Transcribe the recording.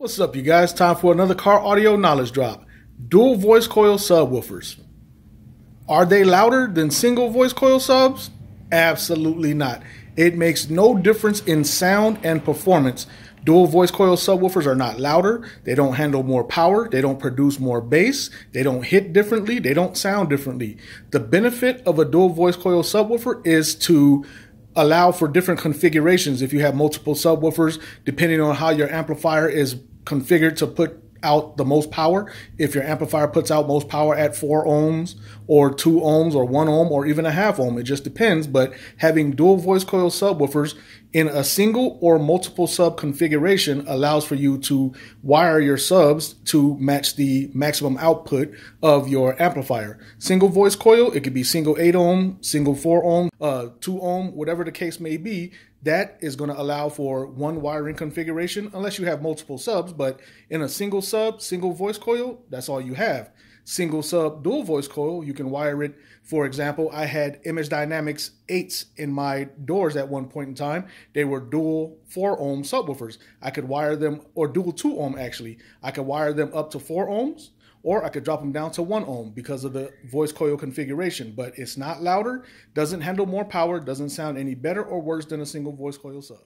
What's up, you guys? Time for another car audio knowledge drop. Dual voice coil subwoofers. Are they louder than single voice coil subs? Absolutely not. It makes no difference in sound and performance. Dual voice coil subwoofers are not louder. They don't handle more power. They don't produce more bass. They don't hit differently. They don't sound differently. The benefit of a dual voice coil subwoofer is to allow for different configurations. If you have multiple subwoofers, depending on how your amplifier is configured to put out the most power. If your amplifier puts out most power at four ohms or two ohms or one ohm or even a half ohm, it just depends. But having dual voice coil subwoofers in a single or multiple sub configuration allows for you to wire your subs to match the maximum output of your amplifier. Single voice coil, it could be single 8 ohm, single 4 ohm, uh, 2 ohm, whatever the case may be. That is going to allow for one wiring configuration unless you have multiple subs. But in a single sub, single voice coil, that's all you have single sub dual voice coil. You can wire it. For example, I had Image Dynamics 8s in my doors at one point in time. They were dual 4 ohm subwoofers. I could wire them, or dual 2 ohm actually. I could wire them up to 4 ohms, or I could drop them down to 1 ohm because of the voice coil configuration. But it's not louder, doesn't handle more power, doesn't sound any better or worse than a single voice coil sub.